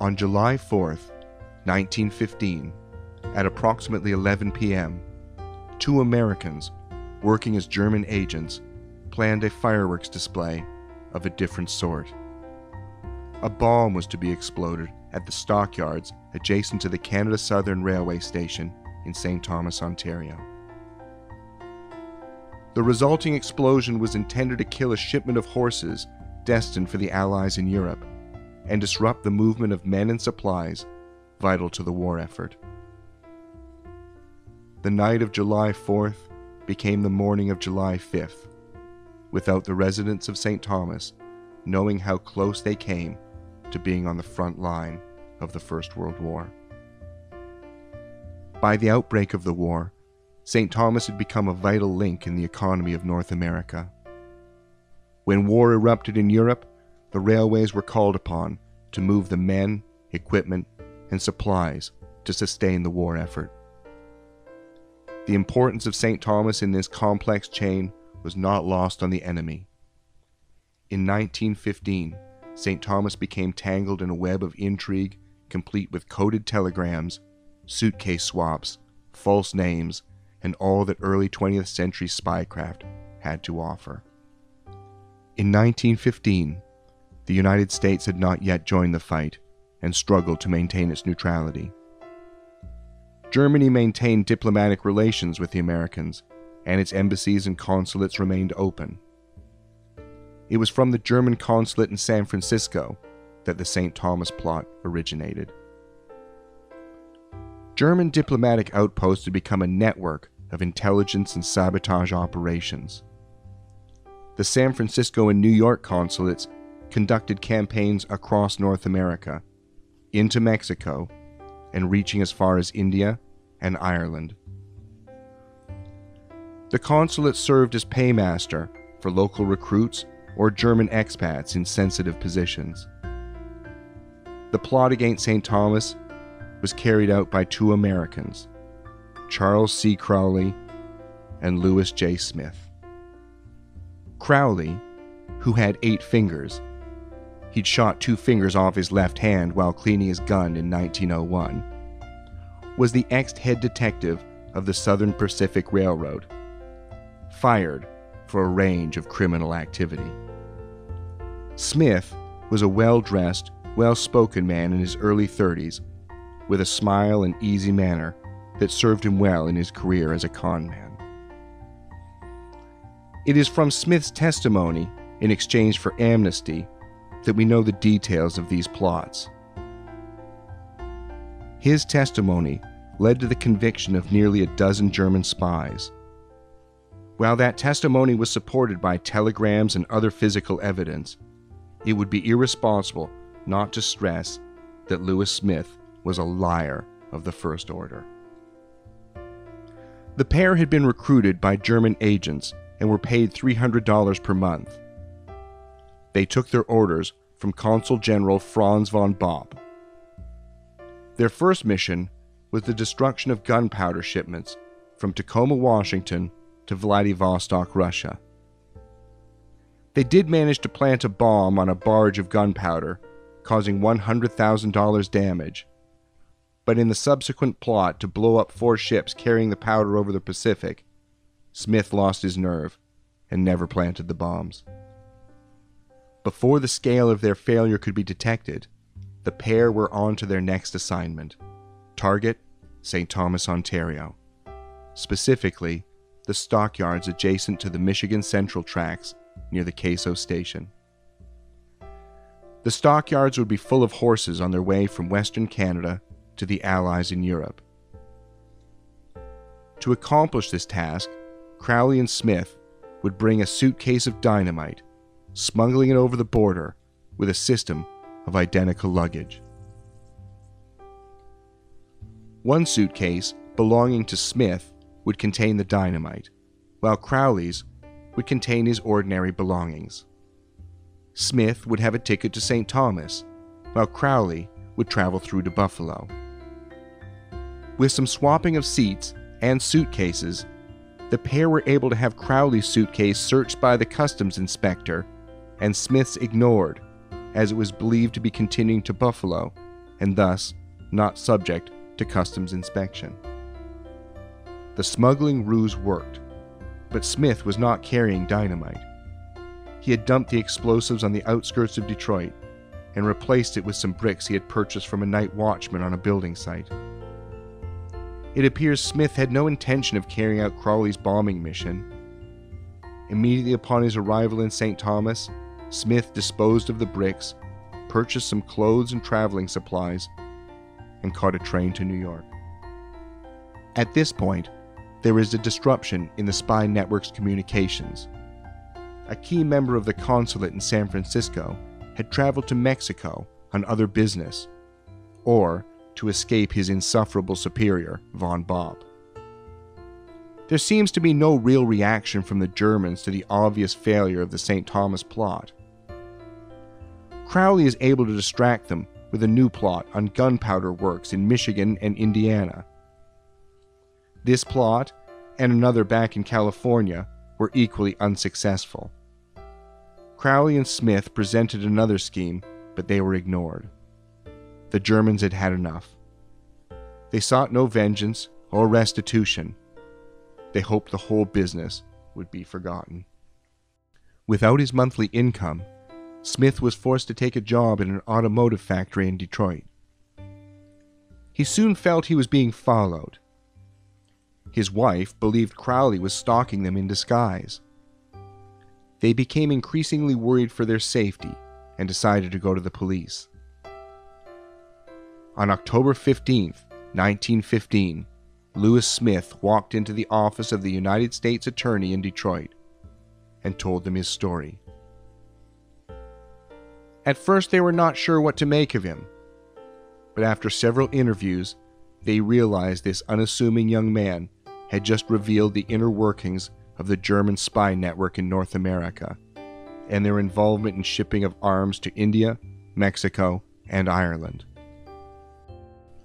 On July 4th, 1915, at approximately 11 p.m., two Americans, working as German agents, planned a fireworks display of a different sort. A bomb was to be exploded at the stockyards adjacent to the Canada Southern Railway Station in St. Thomas, Ontario. The resulting explosion was intended to kill a shipment of horses destined for the Allies in Europe and disrupt the movement of men and supplies vital to the war effort. The night of July 4th became the morning of July 5th, without the residents of St. Thomas knowing how close they came to being on the front line of the First World War. By the outbreak of the war, St. Thomas had become a vital link in the economy of North America. When war erupted in Europe, the railways were called upon to move the men, equipment, and supplies to sustain the war effort. The importance of St. Thomas in this complex chain was not lost on the enemy. In 1915, St. Thomas became tangled in a web of intrigue complete with coded telegrams, suitcase swaps, false names, and all that early 20th century spycraft had to offer. In 1915, the United States had not yet joined the fight and struggled to maintain its neutrality. Germany maintained diplomatic relations with the Americans, and its embassies and consulates remained open. It was from the German consulate in San Francisco that the St. Thomas plot originated. German diplomatic outposts had become a network of intelligence and sabotage operations. The San Francisco and New York consulates conducted campaigns across North America, into Mexico, and reaching as far as India and Ireland. The consulate served as paymaster for local recruits or German expats in sensitive positions. The plot against St. Thomas was carried out by two Americans, Charles C. Crowley and Lewis J. Smith. Crowley, who had eight fingers, he'd shot two fingers off his left hand while cleaning his gun in 1901, was the ex head detective of the Southern Pacific Railroad, fired for a range of criminal activity. Smith was a well dressed, well spoken man in his early 30s with a smile and easy manner that served him well in his career as a con man. It is from Smith's testimony in exchange for amnesty that we know the details of these plots. His testimony led to the conviction of nearly a dozen German spies. While that testimony was supported by telegrams and other physical evidence, it would be irresponsible not to stress that Lewis Smith was a liar of the first order. The pair had been recruited by German agents and were paid $300 per month. They took their orders from Consul General Franz von Bopp. Their first mission was the destruction of gunpowder shipments from Tacoma, Washington to Vladivostok, Russia. They did manage to plant a bomb on a barge of gunpowder, causing $100,000 damage, but in the subsequent plot to blow up four ships carrying the powder over the Pacific, Smith lost his nerve and never planted the bombs. Before the scale of their failure could be detected, the pair were on to their next assignment target St. Thomas, Ontario. Specifically, the stockyards adjacent to the Michigan Central tracks near the CASO station. The stockyards would be full of horses on their way from Western Canada to the Allies in Europe. To accomplish this task, Crowley and Smith would bring a suitcase of dynamite, smuggling it over the border with a system of identical luggage. One suitcase belonging to Smith would contain the dynamite, while Crowley's would contain his ordinary belongings. Smith would have a ticket to St. Thomas, while Crowley would travel through to Buffalo. With some swapping of seats and suitcases, the pair were able to have Crowley's suitcase searched by the customs inspector and Smith's ignored, as it was believed to be continuing to Buffalo and thus not subject to customs inspection. The smuggling ruse worked, but Smith was not carrying dynamite. He had dumped the explosives on the outskirts of Detroit and replaced it with some bricks he had purchased from a night watchman on a building site. It appears Smith had no intention of carrying out Crowley's bombing mission. Immediately upon his arrival in St. Thomas, Smith disposed of the bricks, purchased some clothes and traveling supplies, and caught a train to New York. At this point, there is a disruption in the spy network's communications. A key member of the consulate in San Francisco had traveled to Mexico on other business, or to escape his insufferable superior, von Bopp. There seems to be no real reaction from the Germans to the obvious failure of the St. Thomas plot. Crowley is able to distract them with a new plot on gunpowder works in Michigan and Indiana. This plot, and another back in California, were equally unsuccessful. Crowley and Smith presented another scheme, but they were ignored. The Germans had had enough. They sought no vengeance or restitution. They hoped the whole business would be forgotten. Without his monthly income, Smith was forced to take a job in an automotive factory in Detroit. He soon felt he was being followed. His wife believed Crowley was stalking them in disguise. They became increasingly worried for their safety and decided to go to the police. On October 15, 1915, Lewis Smith walked into the office of the United States Attorney in Detroit and told them his story. At first, they were not sure what to make of him, but after several interviews, they realized this unassuming young man had just revealed the inner workings of the German spy network in North America and their involvement in shipping of arms to India, Mexico, and Ireland.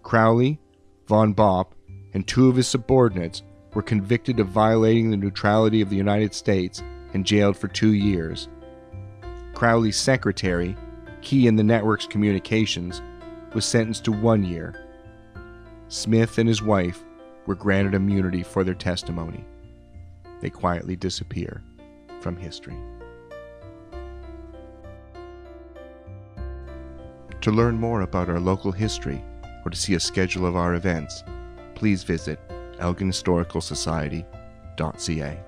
Crowley, von Bopp, and two of his subordinates were convicted of violating the neutrality of the United States and jailed for two years. Crowley's secretary, key in the network's communications, was sentenced to one year. Smith and his wife were granted immunity for their testimony they quietly disappear from history. To learn more about our local history or to see a schedule of our events, please visit elginhistoricalsociety.ca.